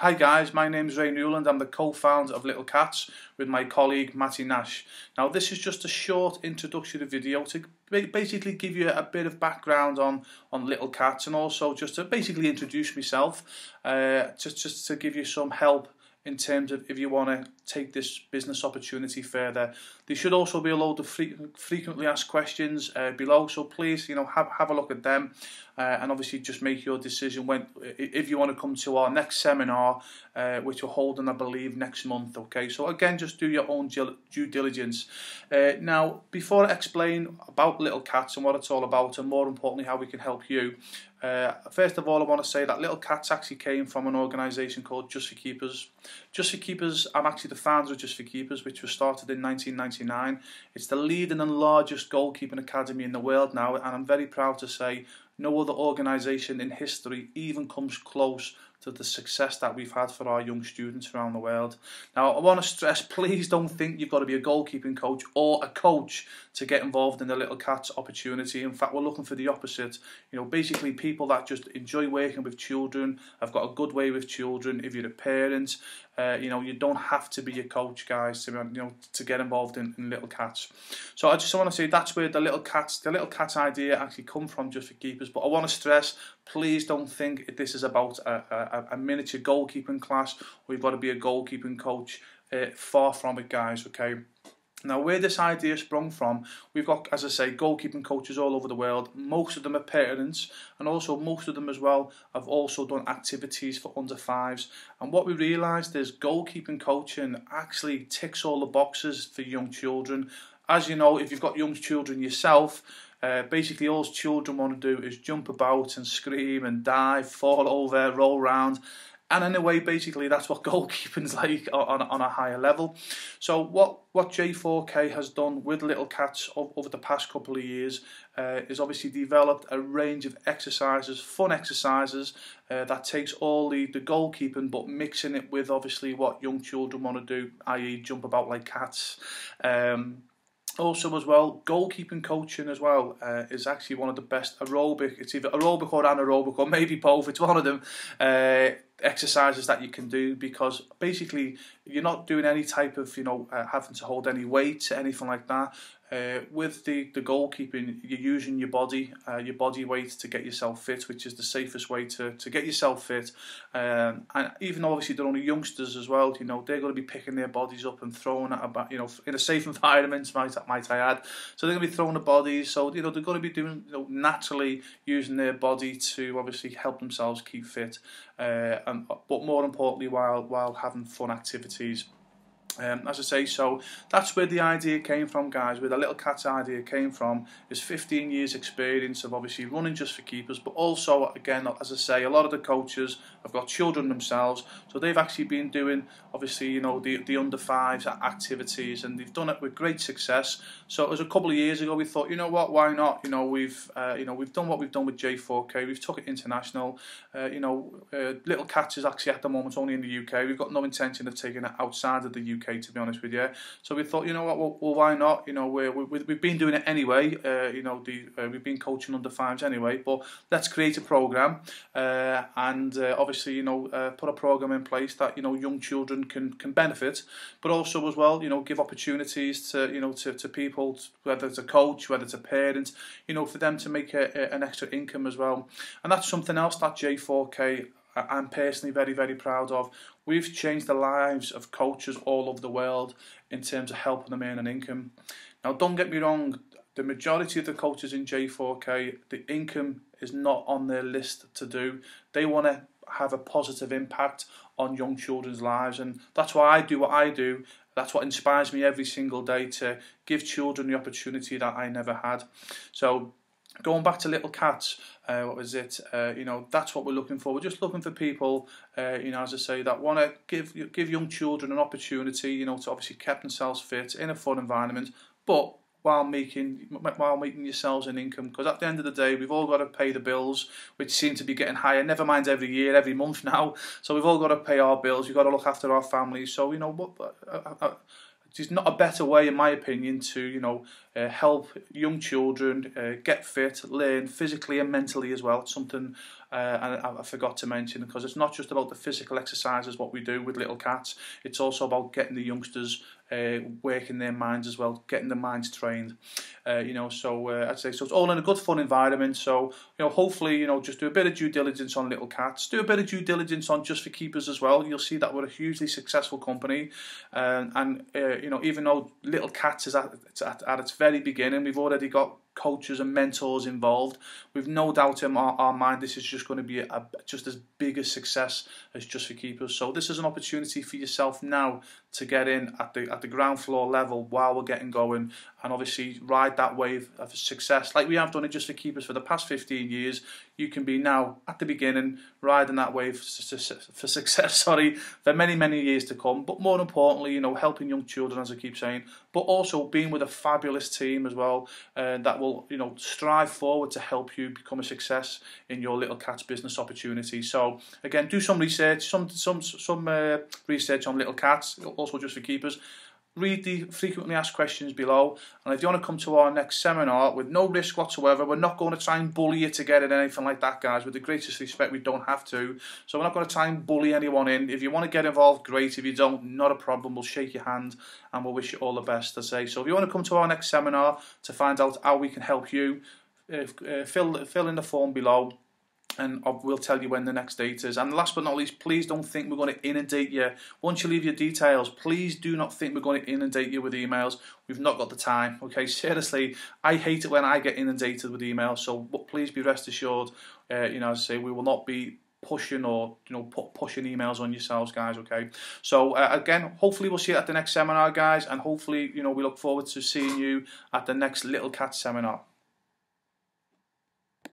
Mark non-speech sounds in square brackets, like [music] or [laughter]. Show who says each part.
Speaker 1: Hi guys, my name is Ray Newland. I'm the co-founder of Little Kats with my colleague Matty Nash. Now this is just a short introductory video to basically give you a bit of background on, on Little Kats and also just to basically introduce myself, uh, just, just to give you some help in terms of if you want to take this business opportunity further. There should also be a load of fre frequently asked questions uh, below, so please, you know, have, have a look at them uh, and obviously just make your decision when if you want to come to our next seminar, uh, which we're holding, I believe, next month. Okay, so again, just do your own due diligence. Uh, now, before I explain about Little Kats and what it's all about, and more importantly, how we can help you, uh, first of all, I want to say that Little Kats actually came from an organisation called Just for Keepers. Just for Keepers, I'm actually the founder of Just for Keepers, which was started in 1999. It's the leading and largest goalkeeping academy in the world now, and I'm very proud to say no other organisation in history even comes close to the success that we've had for our young students around the world. Now, I want to stress, [laughs] please don't think you've got to be a goalkeeping coach or a coach to get involved in the Little Kats opportunity. In fact, we're looking for the opposite. You know, basically people that just enjoy working with children, have got a good way with children. If you're a parent, uh, you know, you don't have to be a coach, guys, to you know to get involved in, in Little Kats. So I just want to say that's where the Little Kats, the Little Kat idea actually come from, just for keepers. But I want to stress, please don't think this is about a, a, a miniature goalkeeping class. We've got to be a goalkeeping coach. Uh, far from it, guys. Okay. Now, where this idea sprung from, we've got, as I say, goalkeeping coaches all over the world. Most of them are parents, and also most of them as well have also done activities for under fives. And what we realised is goalkeeping coaching actually ticks all the boxes for young children. As you know, if you've got young children yourself, uh, basically all children want to do is jump about and scream and dive, fall over, roll around and in a way, basically, that's what [laughs] goalkeeping's like on, on a higher level. So what, what J4K has done with Little Kats over the past couple of years uh, is obviously developed a range of exercises, fun exercises, uh, that takes all the, the goalkeeping but mixing it with obviously what young children want to do, i.e. jump about like cats. Um, also as well goalkeeping coaching as well uh, is actually one of the best aerobic it's either aerobic or anaerobic or maybe both it's one of them uh, exercises that you can do because basically you're not doing any type of you know uh, having to hold any weight anything like that uh, with the, the goalkeeping, you're using your body, uh, your body weight to get yourself fit, which is the safest way to, to get yourself fit. Um, and even though obviously they're only youngsters as well, you know, they're going to be picking their bodies up and throwing at about, you know, in a safe [laughs] environment, might, might I add. So they're going to be throwing the bodies. So, you know, they're going to be doing, you know, naturally using their body to obviously help themselves keep fit. And, but more importantly, while, while having fun activities. Um, as I say, so that's where the idea came from, guys. Where the Little Kats idea came from is 15 years' experience of obviously running just for keepers, but also, again, as I say, a lot of the coaches have got children themselves, so they've actually been doing, obviously, you know, the the under fives activities, and they've done it with great success. So it was a couple of years ago. We thought, you know what, why not? You know, we've uh, you know we've done what we've done with J4K. We've took it international. Uh, you know, uh, Little Kats is actually at the moment only in the UK. We've got no intention of taking it outside of the UK To be honest with you. So we thought, you know what, well, well why not? You know, we we, we've been doing it anyway. Uh, you know, the uh, we've been coaching under fives anyway, but let's create a program uh, and uh, obviously, you know, uh, put a program in place that you know young children can can benefit, but also as well, you know, give opportunities to you know to, to people, whether it's a coach, whether it's a parent, you know, for them to make a, a, an extra income as well. And that's something else that J4K I'm personally very, very proud of. We've changed the lives of coaches all over the world in terms of helping them earn an income. Now, don't get me wrong, the majority of the coaches in J4K, the income is not on their list to do. They want to have a positive impact on young children's lives, and that's why I do what I do. That's what inspires me every single day to give children the opportunity that I never had. So going back to Little Kats uh, what was it? Uh, you know that's what we're looking for. We're just looking for people uh, you know as I say that want to give give young children an opportunity you know to obviously keep themselves fit in a fun environment but while making while making yourselves an income. Because at the end of the day we've all got to pay the bills which seem to be getting higher. Never mind every year every month [laughs] now. So we've all got to pay our bills. We've got to look after our families. So you know what there's not a better way, in my opinion, to you know uh, help young children uh, get fit, learn physically and mentally as well. It's something uh, and I, I forgot to mention because it's not just about the physical exercises what we do with Little Kats it's also about getting the youngsters uh, working their minds as well, getting the minds trained. Uh, you know, so uh, I'd say so. It's all in a good, fun environment. So you know, hopefully, you know, just do a bit of due diligence on Little Kats. Do a bit of due diligence on Just for Keepers as well. You'll see that we're a hugely successful company, uh, and uh, you know, even though Little Kats is at, at, at its very beginning, we've already got coaches and mentors involved. We've no doubt in our, our mind this is just going to be a, just as big a success as Just for Keepers. So this is an opportunity for yourself now to get in at the at the ground floor level while we're getting going and obviously ride that wave of success like we have done it Just for Keepers for the past 15 years. You can be now at the beginning riding that wave for [laughs] success, sorry, for many, many years to come. But more importantly, you know, helping young children, as I keep saying, but also being with a fabulous team as well uh, that will, you know, strive forward to help you become a success in your Little Kats business opportunity. So again, do some research, some some some uh, research on Little Kats, also just for keepers read the frequently asked questions below and if you want to come to our next seminar with no risk whatsoever we're not going to try and bully you to get it anything like that guys. With the greatest respect we don't have to. So we're not going to try and bully anyone in. If you want to get involved great. If you don't not a problem. We'll shake your hand and we'll wish you all the best to say. So if you want to come to our next seminar to find out how we can help you uh, uh, fill fill in the form below and we'll tell you when the next date is. And last but not least, please don't think we're going to inundate you. Once you leave your details, please do not think we're going to inundate you with emails. We've not got the time. Okay, [laughs] seriously, I hate it when I get inundated with emails. So please be rest assured. Uh, you know, as I say, we will not be pushing or you know pushing emails on yourselves guys okay so uh, again hopefully we'll see you at the next seminar guys and hopefully you know we look forward to seeing you at the next Little Kat seminar